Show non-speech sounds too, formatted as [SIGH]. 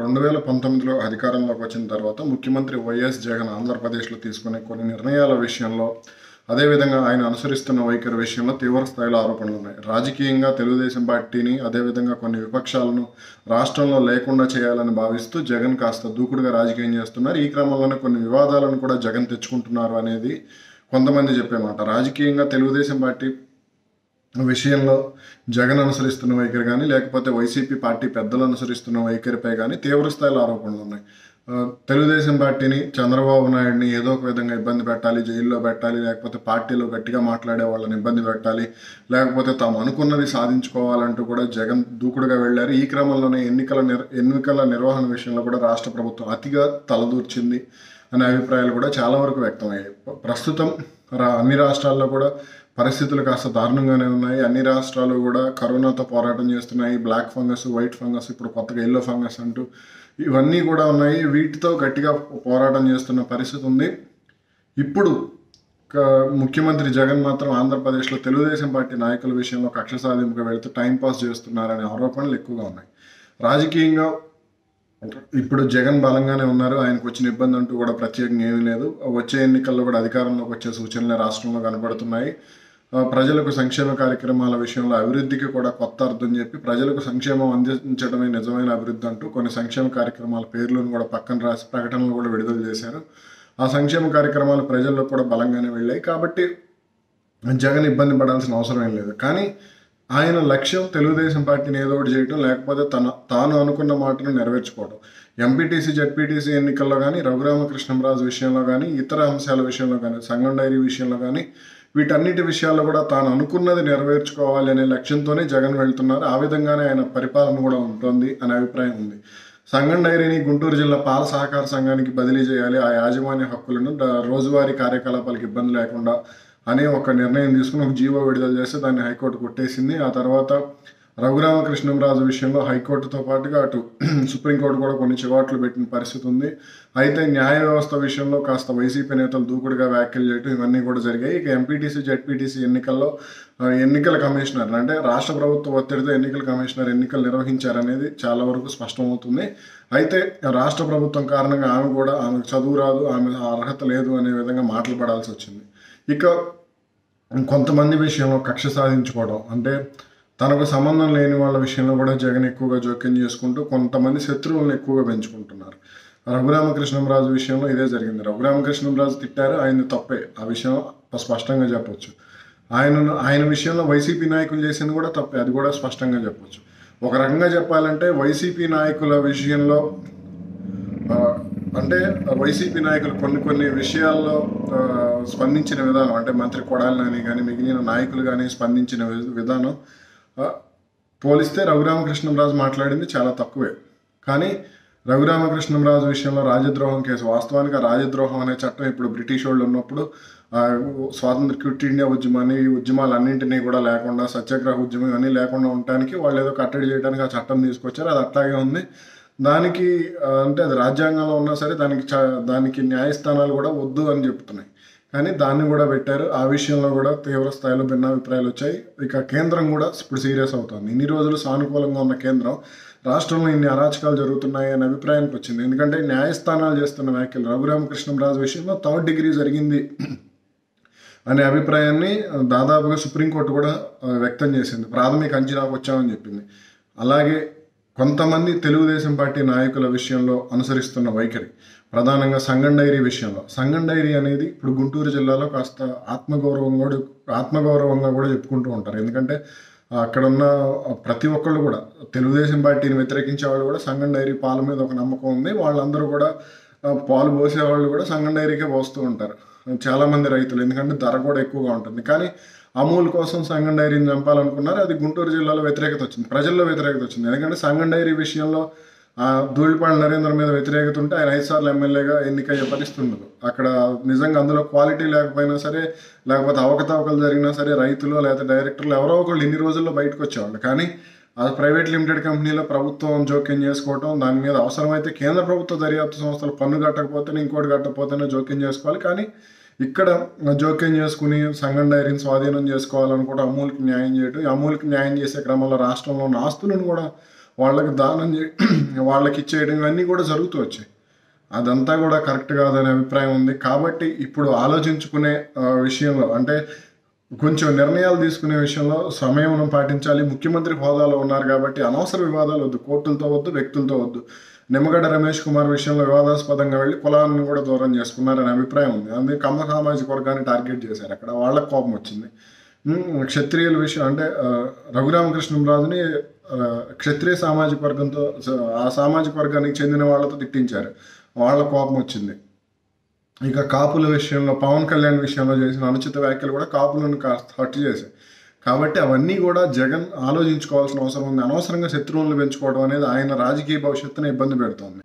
రెండు వేల పంతొమ్మిదిలో అధికారంలోకి వచ్చిన తర్వాత ముఖ్యమంత్రి వైఎస్ జగన్ ఆంధ్రప్రదేశ్లో తీసుకునే కొన్ని నిర్ణయాల విషయంలో అదేవిధంగా ఆయన అనుసరిస్తున్న వైఖరి విషయంలో తీవ్ర స్థాయిలో ఆరోపణలు ఉన్నాయి. రాజకీయంగా తెలుగుదేశం పార్టీని అదేవిధంగా కొన్ని విపక్షాలను రాష్ట్రంలో లేకుండా చేయాలని భావిస్తూ జగన్ కాస్త దూకుడుగా రాజకీయం చేస్తున్నారు. ఈ క్రమంలోనే కొన్ని వివాదాలను కూడా జగన్ తెచ్చుకుంటున్నారు అనేది కొంతమంది చెప్పే మాట. రాజకీయంగా తెలుగుదేశం పార్టీ విషయంలో జగన్ అనుసరిస్తున్న వైఖరి కానీ లేకపోతే వైసీపీ పార్టీ పెద్దలు అనుసరిస్తున్న వైఖరిపై కానీ తీవ్ర స్థాయిలో ఆరోపణలు ఉన్నాయి. తెలుగుదేశం పార్టీని చంద్రబాబు నాయుడిని ఏదో ఒక విధంగా ఇబ్బంది పెట్టాలి జైల్లో పెట్టాలి లేకపోతే పార్టీలో గట్టిగా మాట్లాడే వాళ్ళని ఇబ్బంది పెట్టాలి లేకపోతే తాము అనుకున్నది సాధించుకోవాలంటూ కూడా జగన్ దూకుడుగా వెళ్ళారు. ఈ క్రమంలోనే ఎన్నికల నిర్ ఎన్నికల నిర్వహణ విషయంలో కూడా రాష్ట్ర ప్రభుత్వం అతిగా తలదూర్చింది అనే అభిప్రాయాలు కూడా చాలా వరకు వ్యక్తమయ్యాయి. ప్రస్తుతం అన్ని రాష్ట్రాల్లో కూడా పరిస్థితులు కాస్త దారుణంగానే ఉన్నాయి. అన్ని రాష్ట్రాలు కూడా కరోనాతో పోరాటం చేస్తున్నాయి. బ్లాక్ ఫంగస్ వైట్ ఫంగస్ ఇప్పుడు కొత్తగా ఎల్లో ఫంగస్ అంటూ ఇవన్నీ కూడా ఉన్నాయి. వీటితో గట్టిగా పోరాటం చేస్తున్న పరిస్థితి ఉంది. ఇప్పుడు ముఖ్యమంత్రి జగన్ మాత్రం ఆంధ్రప్రదేశ్లో తెలుగుదేశం పార్టీ నాయకుల విషయంలో కక్ష సాధింపుగా వెళుతూ టైంపాస్ చేస్తున్నారనే ఆరోపణలు ఎక్కువగా ఉన్నాయి. రాజకీయంగా ఇప్పుడు జగన్ బలంగానే ఉన్నారు. ఆయనకు వచ్చిన ఇబ్బంది అంటూ కూడా ప్రత్యేకంగా ఏమీ లేదు. వచ్చే ఎన్నికల్లో కూడా అధికారంలోకి వచ్చే సూచనలు రాష్ట్రంలో కనబడుతున్నాయి. ఆ, ప్రజలకు సంక్షేమ కార్యక్రమాల విషయంలో అభివృద్ధికి కూడా కొత్త అర్థం చెప్పి ప్రజలకు సంక్షేమం అందించడమే నిజమైన అభివృద్ధి అంటూ కొన్ని సంక్షేమ కార్యక్రమాల పేర్లను కూడా పక్కన రాసి ప్రకటనలు కూడా విడుదల చేశారు. ఆ సంక్షేమ కార్యక్రమాలు ప్రజల్లో కూడా బలంగానే వెళ్ళాయి. కాబట్టి జగన్ ఇబ్బంది పడాల్సిన అవసరం ఏం లేదు. కానీ ఆయన లక్ష్యం తెలుగుదేశం పార్టీని ఏదో ఒకటి చేయటం లేకపోతే తన తాను అనుకున్న మాటను నెరవేర్చుకోవడం ఎంపీటీసీ జడ్పీటీసీ ఎన్నికల్లో కానీ రఘురామకృష్ణంరాజు విషయంలో కానీ ఇతర అంశాల విషయంలో కానీ సంగం డైరీ విషయంలో కానీ వీటన్నిటి విషయాల్లో కూడా తాను అనుకున్నది నెరవేర్చుకోవాలి అనే లక్ష్యంతోనే జగన్ వెళ్తున్నారు. ఆ విధంగానే ఆయన పరిపాలన కూడా ఉంటుంది అనే అభిప్రాయం ఉంది. సంగం డైరీని గుంటూరు జిల్లా పాల సహకార సంఘానికి బదిలీ చేయాలి. ఆ యాజమాన్య హక్కులను రోజువారీ కార్యకలాపాలకు ఇబ్బంది లేకుండా అనే ఒక నిర్ణయం తీసుకుని ఒక జీవో విడుదల చేస్తే దాన్ని హైకోర్టు కొట్టేసింది. ఆ తర్వాత రఘురామకృష్ణంరాజు విషయంలో హైకోర్టుతో పాటుగా అటు [CLEARS THROAT] సుప్రీంకోర్టు కూడా కొన్ని చివాట్లు పెట్టిన పరిస్థితి ఉంది. అయితే న్యాయ వ్యవస్థ విషయంలో కాస్త వైసీపీ నేతలు దూకుడుగా వ్యాఖ్యలు చేయటం ఇవన్నీ కూడా జరిగాయి. ఇక ఎంపీటీసీ జడ్పీటీసీ ఎన్నికల్లో ఎన్నికల కమిషనర్ అంటే రాష్ట్ర ప్రభుత్వ ఒత్తిడితో ఎన్నికల కమిషనర్ ఎన్నికలు నిర్వహించారనేది చాలా వరకు స్పష్టమవుతుంది. అయితే రాష్ట్ర ప్రభుత్వం కారణంగా ఆమె కూడా ఆమెకు చదువు రాదు ఆమె అర్హత లేదు అనే విధంగా మాట్లాడాల్సి వచ్చింది. ఇక కొంతమంది విషయంలో కక్ష సాధించుకోవడం. అంటే తనకు సంబంధం లేని వాళ్ళ విషయంలో కూడా జగన్ ఎక్కువగా జోక్యం చేసుకుంటూ కొంతమంది శత్రువులను ఎక్కువగా పెంచుకుంటున్నారు. రఘురామకృష్ణంరాజు విషయంలో ఇదే జరిగింది. రఘురామకృష్ణంరాజు తిట్టారు. ఆయన తప్పే. ఆ విషయం స్పష్టంగా చెప్పొచ్చు. ఆయన ఆయన విషయంలో వైసీపీ నాయకులు చేసింది కూడా తప్పే. అది కూడా స్పష్టంగా చెప్పొచ్చు. ఒక రకంగా చెప్పాలంటే వైసీపీ నాయకుల విషయంలో అంటే వైసీపీ నాయకులు కొన్ని కొన్ని విషయాల్లో స్పందించిన విధానం అంటే మంత్రి కొడాలని కానీ మిగిలిన నాయకులు కానీ స్పందించిన వి- విధానం పోలిస్తే రఘురామకృష్ణంరాజు మాట్లాడింది చాలా తక్కువే. కానీ రఘురామకృష్ణంరాజు విషయంలో రాజద్రోహం కేసు వాస్తవానికి రాజద్రోహం అనే చట్టం ఇప్పుడు బ్రిటిష్ వాళ్ళు ఉన్నప్పుడు స్వాతంత్ర క్విట్ ఇండియా ఉద్యమాన్ని ఈ ఉద్యమాలన్నింటినీ కూడా లేకుండా సత్యాగ్రహ ఉద్యమం ఇవన్నీ లేకుండా ఉండటానికి వాళ్ళు ఏదో కట్టడి చేయడానికి ఆ చట్టం తీసుకొచ్చారు అది అట్లాగే ఉంది. దానికి అంటే అది రాజ్యాంగంలో ఉన్నా సరే దానికి దానికి న్యాయస్థానాలు కూడా వద్దు అని చెప్తున్నాయి. కానీ దాన్ని కూడా పెట్టారు. ఆ విషయంలో కూడా తీవ్ర స్థాయిలో భిన్నాభిప్రాయాలు వచ్చాయి. ఇక కేంద్రం కూడా ఇప్పుడు సీరియస్ అవుతుంది. ఇన్ని రోజులు సానుకూలంగా ఉన్న కేంద్రం రాష్ట్రంలో ఇన్ని అరాచకాలు జరుగుతున్నాయి అనే అభిప్రాయానికి వచ్చింది. ఎందుకంటే న్యాయస్థానాలు చేస్తున్న వ్యాఖ్యలు రఘురామకృష్ణంరాజు విషయంలో థర్డ్ డిగ్రీ జరిగింది అనే అభిప్రాయాన్ని దాదాపుగా సుప్రీంకోర్టు కూడా వ్యక్తం చేసింది. ప్రాథమిక అంచనాకు వచ్చామని చెప్పింది. అలాగే కొంతమంది తెలుగుదేశం పార్టీ నాయకుల విషయంలో అనుసరిస్తున్న వైఖరి ప్రధానంగా సంగం డైరీ విషయంలో. సంగం డైరీ అనేది ఇప్పుడు గుంటూరు జిల్లాలో కాస్త ఆత్మగౌరవం కూడా ఆత్మగౌరవంగా కూడా చెప్పుకుంటూ ఉంటారు. ఎందుకంటే అక్కడ ఉన్న ప్రతి ఒక్కళ్ళు కూడా తెలుగుదేశం పార్టీని వ్యతిరేకించే వాళ్ళు కూడా సంగం డైరీ పాల మీద ఒక నమ్మకం ఉంది. వాళ్ళందరూ కూడా పాలు పోసే వాళ్ళు కూడా సంగం డైరీకే పోస్తూ ఉంటారు. చాలామంది రైతులు ఎందుకంటే ధర కూడా ఎక్కువగా ఉంటుంది. కానీ అమూల్ కోసం సంగం డైరీని చంపాలనుకున్నారు. అది గుంటూరు జిల్లాలో వ్యతిరేకత వచ్చింది. ప్రజల్లో వ్యతిరేకత వచ్చింది. ఎందుకంటే సంగం డైరీ విషయంలో ఆ ధూళిపాడు నరేంద్ర మీద వ్యతిరేకత ఉంటే ఆయన ఐదు సార్లు ఎమ్మెల్యేగా ఎన్నికయ్యే పరిస్థితి ఉండదు. అక్కడ నిజంగా అందులో క్వాలిటీ లేకపోయినా సరే లేకపోతే అవకతవకలు జరిగినా సరే రైతులు లేకపోతే డైరెక్టర్లు ఎవరో ఒకళ్ళు ఇన్ని రోజుల్లో బయటకు వచ్చేవాళ్ళు. కానీ అది ప్రైవేట్ లిమిటెడ్ కంపెనీలో ప్రభుత్వం జోక్యం చేసుకోవటం దాని మీద అవసరమైతే కేంద్ర ప్రభుత్వ దర్యాప్తు సంస్థలు పన్ను కట్టకపోతేనే ఇంకోటి కట్టకపోతేనే జోక్యం చేసుకోవాలి. కానీ ఇక్కడ జోక్యం చేసుకుని సంఘం డైరీని స్వాధీనం చేసుకోవాలనుకుంటే అమూల్కి న్యాయం చేయటం అమూల్కి న్యాయం చేసే క్రమంలో రాష్ట్రంలో ఉన్న ఆస్తులను కూడా వాళ్ళకి దానం చే [CLEARS THROAT] వాళ్ళకి ఇచ్చేయడం ఇవన్నీ కూడా జరుగుతూ వచ్చాయి. అదంతా కూడా కరెక్ట్ కాదనే అభిప్రాయం ఉంది. కాబట్టి ఇప్పుడు ఆలోచించుకునే విషయంలో అంటే కొంచెం నిర్ణయాలు తీసుకునే విషయంలో సమయం పాటించాలి. ముఖ్యమంత్రి హోదాలో ఉన్నారు కాబట్టి అనవసర వివాదాలు వద్దు. కోర్టులతో వద్దు వ్యక్తులతో వద్దు. నిమ్మగడ్డ రమేష్ కుమార్ విషయంలో వివాదాస్పదంగా వెళ్ళి కులాన్ని కూడా దూరం చేసుకున్నారనే అభిప్రాయం ఉంది. అందుకే కమ్మ సామాజిక వర్గాన్ని టార్గెట్ చేశారు. అక్కడ వాళ్ళకి కోపం వచ్చింది. క్షత్రియుల విషయం అంటే రఘురామకృష్ణరాజుని క్షత్రియ సామాజిక వర్గంతో స- ఆ సామాజిక వర్గానికి చెందిన వాళ్ళతో తిట్టించారు. వాళ్ళ కోపం వచ్చింది. ఇక కాపుల విషయంలో పవన్ కళ్యాణ్ విషయంలో చేసిన అనుచిత వ్యాఖ్యలు కూడా కాపులను కాస్త హట్ చేశాయి. కాబట్టి అవన్నీ కూడా జగన్ ఆలోచించుకోవాల్సిన అవసరం ఉంది. అనవసరంగా శత్రువులను పెంచుకోవడం అనేది ఆయన రాజకీయ భవిష్యత్తును ఇబ్బంది పెడుతోంది.